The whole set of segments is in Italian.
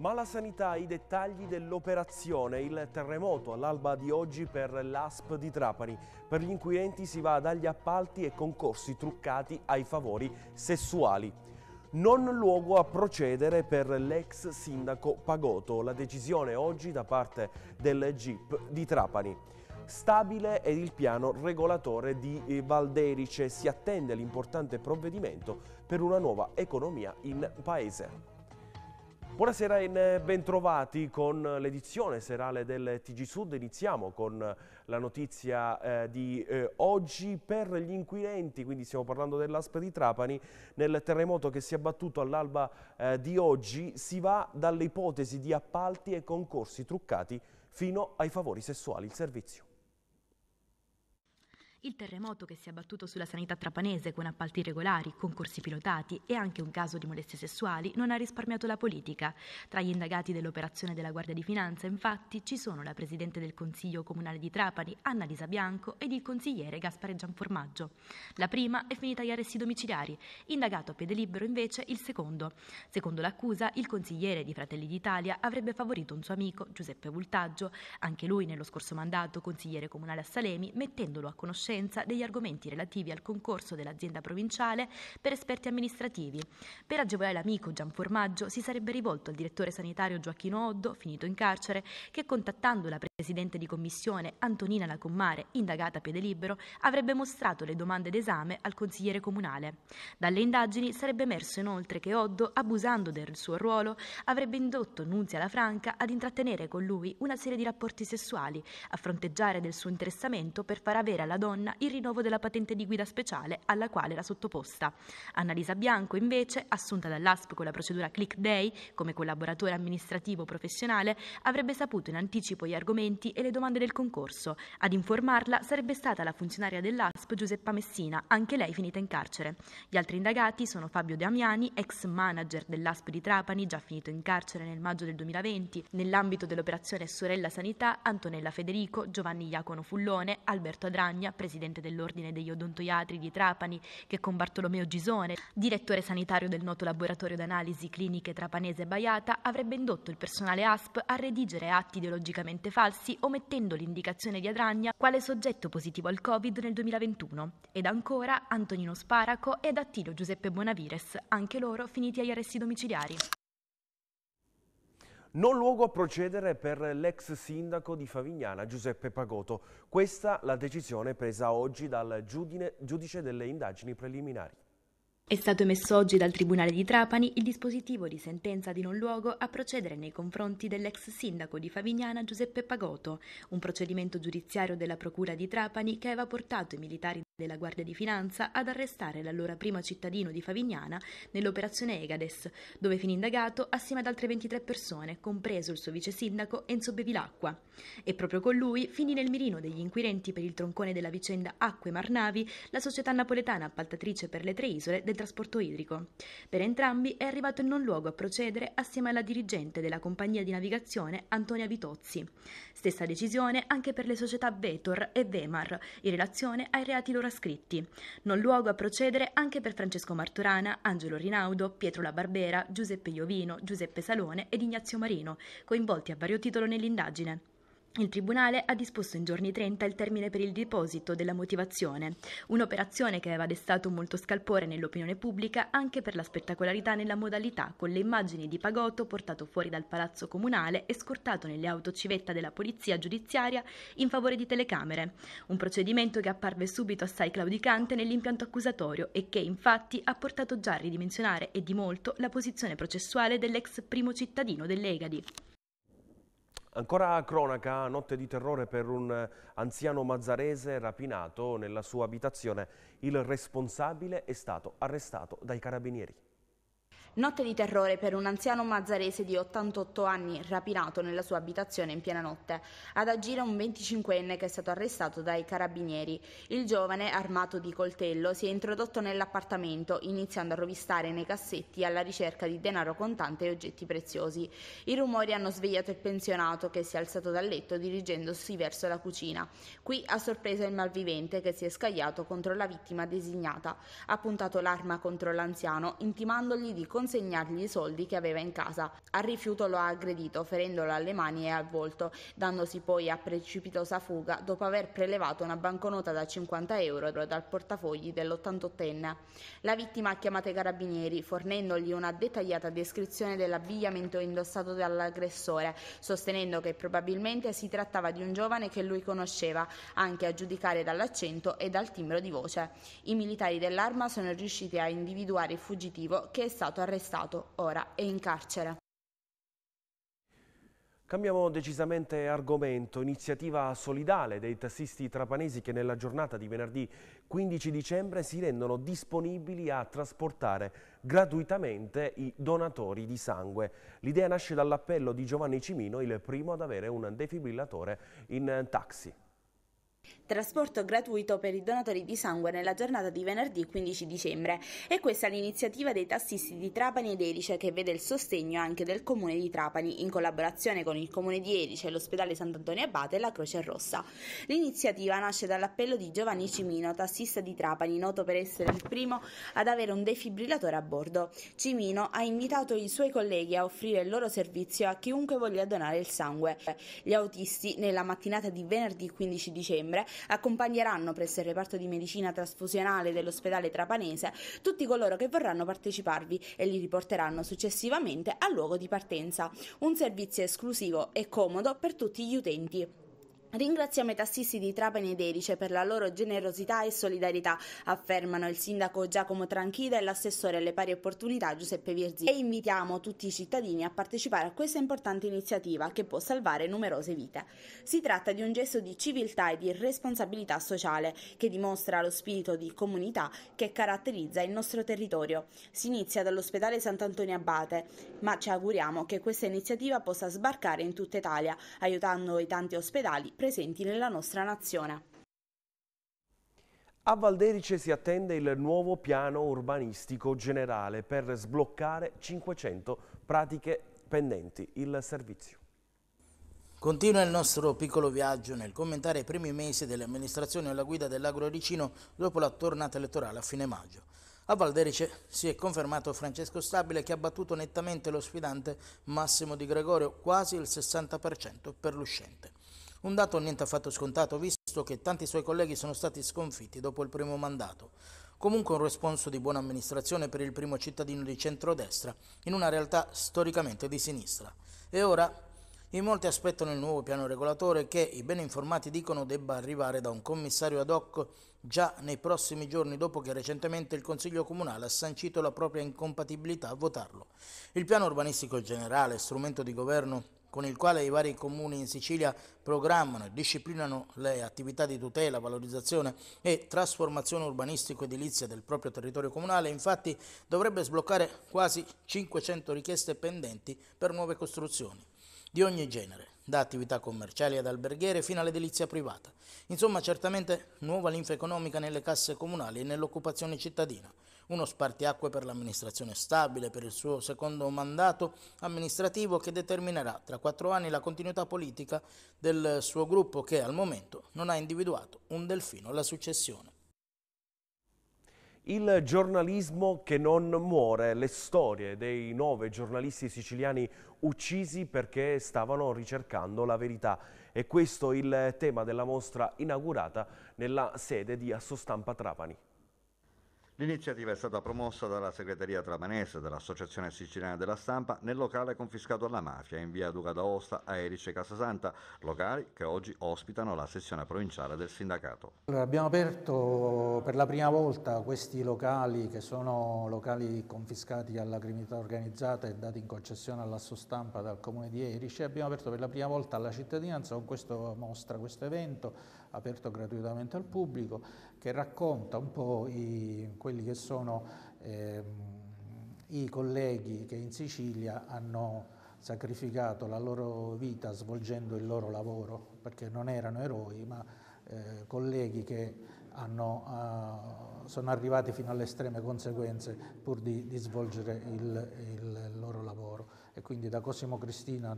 Ma la sanità, i dettagli dell'operazione, il terremoto all'alba di oggi per l'ASP di Trapani. Per gli inquirenti si va dagli appalti e concorsi truccati ai favori sessuali. Non luogo a procedere per l'ex sindaco Pagotto. La decisione oggi da parte del GIP di Trapani. Stabile è il piano regolatore di Valderice. Si attende l'importante provvedimento per una nuova economia in paese. Buonasera e bentrovati con l'edizione serale del TG Sud. Iniziamo con la notizia eh, di eh, oggi per gli inquirenti, quindi stiamo parlando dell'ASP di Trapani, nel terremoto che si è abbattuto all'alba eh, di oggi si va dalle ipotesi di appalti e concorsi truccati fino ai favori sessuali. Il servizio. Il terremoto che si è abbattuto sulla sanità trapanese con appalti regolari, concorsi pilotati e anche un caso di molestie sessuali non ha risparmiato la politica. Tra gli indagati dell'operazione della Guardia di Finanza, infatti, ci sono la Presidente del Consiglio Comunale di Trapani, Anna Lisa Bianco, ed il consigliere Gaspare Gianformaggio. La prima è finita agli arresti domiciliari, indagato a piede libero invece il secondo. Secondo l'accusa, il consigliere di Fratelli d'Italia avrebbe favorito un suo amico, Giuseppe Vultaggio, anche lui nello scorso mandato consigliere comunale a Salemi, mettendolo a conoscenza conoscenza degli argomenti relativi al concorso dell'azienda provinciale per esperti amministrativi. Per agevolare l'amico Gian Formaggio si sarebbe rivolto al direttore sanitario Gioacchino Oddo, finito in carcere, che contattando la presidente di commissione Antonina Lacommare, indagata a piede libero, avrebbe mostrato le domande d'esame al consigliere comunale. Dalle indagini sarebbe emerso inoltre che Oddo, abusando del suo ruolo, avrebbe indotto Nunzia La Franca ad intrattenere con lui una serie di rapporti sessuali, a fronteggiare del suo interessamento per far avere alla donna il rinnovo della patente di guida speciale alla quale era sottoposta. Annalisa Bianco, invece, assunta dall'ASP con la procedura Click Day come collaboratore amministrativo professionale, avrebbe saputo in anticipo gli argomenti e le domande del concorso. Ad informarla sarebbe stata la funzionaria dell'ASP Giuseppa Messina, anche lei finita in carcere. Gli altri indagati sono Fabio Damiani, ex manager dell'ASP di Trapani, già finito in carcere nel maggio del 2020, nell'ambito dell'operazione Sorella Sanità, Antonella Federico, Giovanni Iacono Fullone, Alberto Adragna, presidente dell'Ordine degli Odontoiatri di Trapani, che con Bartolomeo Gisone, direttore sanitario del noto laboratorio d'analisi cliniche trapanese Baiata, avrebbe indotto il personale ASP a redigere atti ideologicamente falsi omettendo l'indicazione di Adragna quale soggetto positivo al Covid nel 2021. Ed ancora Antonino Sparaco ed Attilio Giuseppe Bonavires, anche loro finiti agli arresti domiciliari. Non luogo a procedere per l'ex sindaco di Favignana Giuseppe Pagotto. Questa la decisione presa oggi dal giudice delle indagini preliminari. È stato emesso oggi dal Tribunale di Trapani il dispositivo di sentenza di non luogo a procedere nei confronti dell'ex sindaco di Favignana Giuseppe Pagotto, un procedimento giudiziario della Procura di Trapani che aveva portato i militari della Guardia di Finanza ad arrestare l'allora primo cittadino di Favignana nell'operazione Egades, dove finì indagato assieme ad altre 23 persone, compreso il suo vice sindaco Enzo Bevilacqua. E proprio con lui finì nel mirino degli inquirenti per il troncone della vicenda Acque Marnavi la società napoletana appaltatrice per le tre isole del trasporto idrico. Per entrambi è arrivato il non luogo a procedere assieme alla dirigente della compagnia di navigazione Antonia Vitozzi. Stessa decisione anche per le società Vetor e Vemar in relazione ai reati loro scritti. Non luogo a procedere anche per Francesco Martorana, Angelo Rinaudo, Pietro La Barbera, Giuseppe Iovino, Giuseppe Salone ed Ignazio Marino, coinvolti a vario titolo nell'indagine. Il Tribunale ha disposto in giorni 30 il termine per il deposito della motivazione, un'operazione che aveva destato molto scalpore nell'opinione pubblica anche per la spettacolarità nella modalità, con le immagini di Pagotto portato fuori dal palazzo comunale e scortato nelle auto civetta della polizia giudiziaria in favore di telecamere, un procedimento che apparve subito assai claudicante nell'impianto accusatorio e che infatti ha portato già a ridimensionare e di molto la posizione processuale dell'ex primo cittadino dell'Egadi. Ancora cronaca, notte di terrore per un anziano mazzarese rapinato nella sua abitazione. Il responsabile è stato arrestato dai carabinieri. Notte di terrore per un anziano mazzarese di 88 anni rapinato nella sua abitazione in piena notte. Ad agire un 25enne che è stato arrestato dai carabinieri. Il giovane, armato di coltello, si è introdotto nell'appartamento iniziando a rovistare nei cassetti alla ricerca di denaro contante e oggetti preziosi. I rumori hanno svegliato il pensionato che si è alzato dal letto dirigendosi verso la cucina. Qui ha sorpreso il malvivente che si è scagliato contro la vittima designata. Ha puntato l'arma contro l'anziano intimandogli di continuare consegnargli i soldi che aveva in casa. Al rifiuto lo ha aggredito, ferendolo alle mani e al volto, dandosi poi a precipitosa fuga dopo aver prelevato una banconota da 50 euro dal portafogli dell'88enne. La vittima ha chiamato i carabinieri, fornendogli una dettagliata descrizione dell'abbigliamento indossato dall'aggressore, sostenendo che probabilmente si trattava di un giovane che lui conosceva, anche a giudicare dall'accento e dal timbro di voce. I militari dell'arma sono riusciti a individuare il fuggitivo che è stato arrestato, ora è in carcere. Cambiamo decisamente argomento, iniziativa solidale dei tassisti trapanesi che nella giornata di venerdì 15 dicembre si rendono disponibili a trasportare gratuitamente i donatori di sangue. L'idea nasce dall'appello di Giovanni Cimino, il primo ad avere un defibrillatore in taxi. Trasporto gratuito per i donatori di sangue nella giornata di venerdì 15 dicembre. E questa è l'iniziativa dei tassisti di Trapani ed Erice che vede il sostegno anche del comune di Trapani in collaborazione con il comune di Erice, l'ospedale Sant'Antonio Abate e la Croce Rossa. L'iniziativa nasce dall'appello di Giovanni Cimino, tassista di Trapani, noto per essere il primo ad avere un defibrillatore a bordo. Cimino ha invitato i suoi colleghi a offrire il loro servizio a chiunque voglia donare il sangue. Gli autisti nella mattinata di venerdì 15 dicembre accompagneranno presso il reparto di medicina trasfusionale dell'ospedale trapanese tutti coloro che vorranno parteciparvi e li riporteranno successivamente al luogo di partenza. Un servizio esclusivo e comodo per tutti gli utenti. Ringraziamo i tassisti di Trapani ed Erice per la loro generosità e solidarietà, affermano il sindaco Giacomo Tranchida e l'assessore alle pari opportunità Giuseppe Virzi e invitiamo tutti i cittadini a partecipare a questa importante iniziativa che può salvare numerose vite. Si tratta di un gesto di civiltà e di responsabilità sociale che dimostra lo spirito di comunità che caratterizza il nostro territorio. Si inizia dall'ospedale Sant'Antonio Abate, ma ci auguriamo che questa iniziativa possa sbarcare in tutta Italia, aiutando i tanti ospedali presenti nella nostra nazione. A Valderice si attende il nuovo piano urbanistico generale per sbloccare 500 pratiche pendenti. Il servizio. Continua il nostro piccolo viaggio nel commentare i primi mesi delle amministrazioni alla guida dell'Agro Ricino dopo la tornata elettorale a fine maggio. A Valderice si è confermato Francesco Stabile che ha battuto nettamente lo sfidante Massimo Di Gregorio, quasi il 60% per l'uscente. Un dato niente affatto scontato, visto che tanti suoi colleghi sono stati sconfitti dopo il primo mandato. Comunque un responso di buona amministrazione per il primo cittadino di centrodestra, in una realtà storicamente di sinistra. E ora in molti aspettano il nuovo piano regolatore che i ben informati dicono debba arrivare da un commissario ad hoc già nei prossimi giorni dopo che recentemente il Consiglio Comunale ha sancito la propria incompatibilità a votarlo. Il piano urbanistico generale, strumento di governo con il quale i vari comuni in Sicilia programmano e disciplinano le attività di tutela, valorizzazione e trasformazione urbanistico-edilizia del proprio territorio comunale, infatti dovrebbe sbloccare quasi 500 richieste pendenti per nuove costruzioni di ogni genere, da attività commerciali ad alberghiere fino all'edilizia privata. Insomma, certamente nuova linfa economica nelle casse comunali e nell'occupazione cittadina uno spartiacque per l'amministrazione stabile per il suo secondo mandato amministrativo che determinerà tra quattro anni la continuità politica del suo gruppo che al momento non ha individuato un delfino alla successione. Il giornalismo che non muore, le storie dei nove giornalisti siciliani uccisi perché stavano ricercando la verità. E questo il tema della mostra inaugurata nella sede di Assostampa Trapani. L'iniziativa è stata promossa dalla segreteria tramanese dell'Associazione Siciliana della Stampa nel locale confiscato alla mafia in via Duca d'Aosta a Erice Casasanta, locali che oggi ospitano la sessione provinciale del sindacato. Allora, abbiamo aperto per la prima volta questi locali che sono locali confiscati alla criminalità organizzata e dati in concessione all'Assostampa dal comune di Erice. Abbiamo aperto per la prima volta alla cittadinanza con questa mostra, questo evento aperto gratuitamente al pubblico, che racconta un po' i, quelli che sono eh, i colleghi che in Sicilia hanno sacrificato la loro vita svolgendo il loro lavoro, perché non erano eroi, ma eh, colleghi che hanno, uh, sono arrivati fino alle estreme conseguenze pur di, di svolgere il, il, loro lavoro. E quindi da Cosimo Cristina,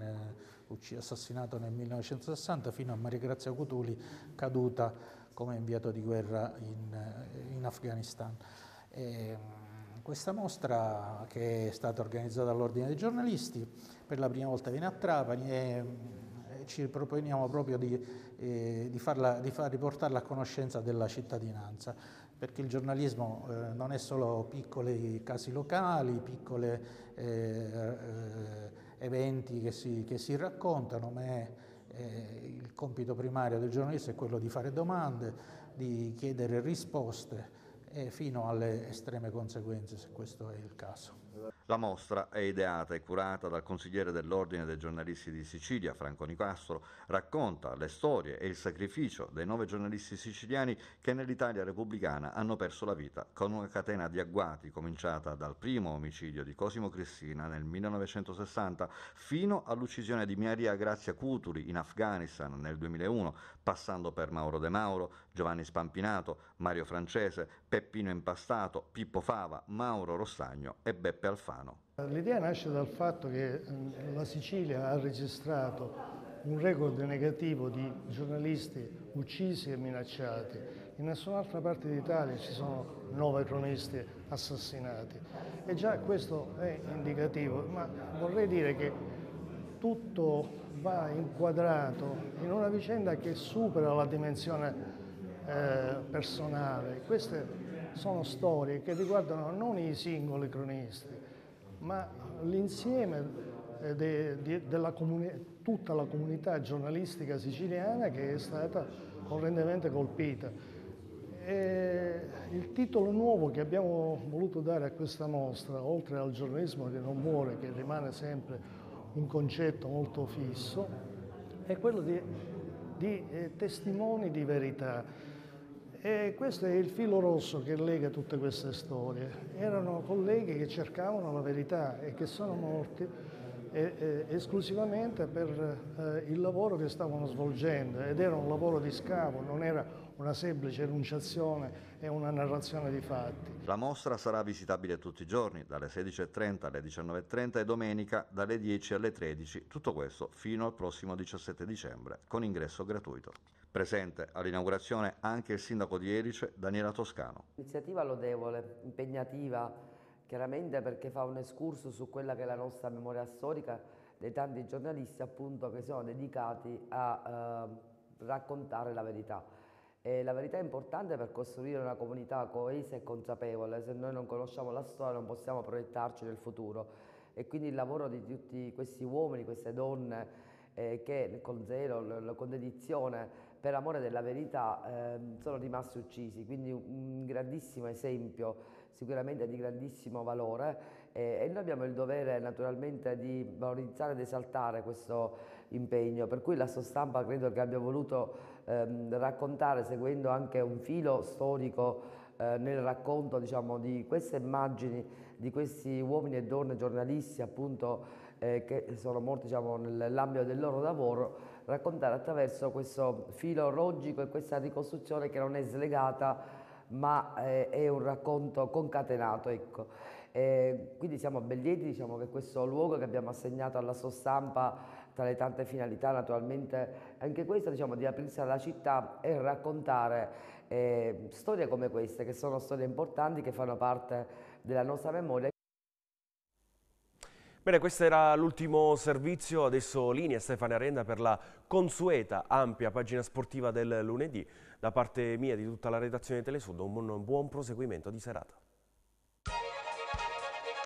assassinato nel 1960, fino a Maria Grazia Cutuli, caduta come inviato di guerra in, in Afghanistan. E, questa mostra che è stata organizzata dall'Ordine dei giornalisti, per la prima volta viene a Trapani e ci proponiamo proprio di, eh, di, farla, di far riportarla a conoscenza della cittadinanza, perché il giornalismo eh, non è solo piccoli casi locali, piccoli eh, eventi che si, che si, raccontano, ma è, il compito primario del giornalista è quello di fare domande, di chiedere risposte fino alle estreme conseguenze, se questo è il caso. La mostra è ideata e curata dal consigliere dell'Ordine dei giornalisti di Sicilia, Franco Nicastro, racconta le storie e il sacrificio dei nove giornalisti siciliani che nell'Italia repubblicana hanno perso la vita con una catena di agguati cominciata dal primo omicidio di Cosimo Cristina nel 1960 fino all'uccisione di Maria Grazia Cutuli in Afghanistan nel 2001, passando per Mauro De Mauro, Giovanni Spampinato, Mario Francese, Peppino Impastato, Pippo Fava, Mauro Rossagno e Beppe Alfano. L'idea nasce dal fatto che eh, la Sicilia ha registrato un record negativo di giornalisti uccisi e minacciati. In nessun'altra parte d'Italia ci sono nove cronisti assassinati e già questo è indicativo, ma vorrei dire che tutto va inquadrato in una vicenda che supera la dimensione eh, personale. Queste sono storie che riguardano non i singoli cronisti, ma l'insieme de, de, della tutta la comunità giornalistica siciliana che è stata orrendemente colpita. E il titolo nuovo che abbiamo voluto dare a questa mostra, oltre al giornalismo che non muore, che rimane sempre un concetto molto fisso, è quello di, di eh, testimoni di verità. E questo è il filo rosso che lega tutte queste storie. Erano colleghi che cercavano la verità e che sono morti eh, eh, esclusivamente per eh, il lavoro che stavano svolgendo ed era un lavoro di scavo, non era una semplice enunciazione e una narrazione di fatti. La mostra sarà visitabile tutti i giorni, dalle 16.30 alle 19.30 e domenica dalle 10 alle 13, tutto questo fino al prossimo 17 dicembre, con ingresso gratuito. Presente all'inaugurazione anche il sindaco di Erice, Daniela Toscano. Iniziativa lodevole, impegnativa, chiaramente perché fa un escurso su quella che è la nostra memoria storica dei tanti giornalisti appunto che sono dedicati a eh, raccontare la verità. E la verità è importante per costruire una comunità coesa e consapevole, se noi non conosciamo la storia non possiamo proiettarci nel futuro. E quindi il lavoro di tutti questi uomini, queste donne eh, che con zelo, con dedizione per amore della verità eh, sono rimasti uccisi, quindi un grandissimo esempio, sicuramente di grandissimo valore. Eh, e noi abbiamo il dovere naturalmente di valorizzare ed esaltare questo impegno, per cui la stampa credo che abbia voluto ehm, raccontare, seguendo anche un filo storico eh, nel racconto diciamo, di queste immagini di questi uomini e donne giornalisti appunto eh, che sono morti diciamo, nell'ambito del loro lavoro raccontare attraverso questo filo logico e questa ricostruzione che non è slegata ma eh, è un racconto concatenato. Ecco. Eh, quindi siamo ben lieti diciamo, che questo luogo che abbiamo assegnato alla sua stampa tra le tante finalità naturalmente anche questa diciamo, di aprirsi alla città e raccontare eh, storie come queste che sono storie importanti che fanno parte della nostra memoria Bene, questo era l'ultimo servizio, adesso linea Stefania Renda per la consueta ampia pagina sportiva del lunedì. Da parte mia e di tutta la redazione Telesud un buon proseguimento di serata.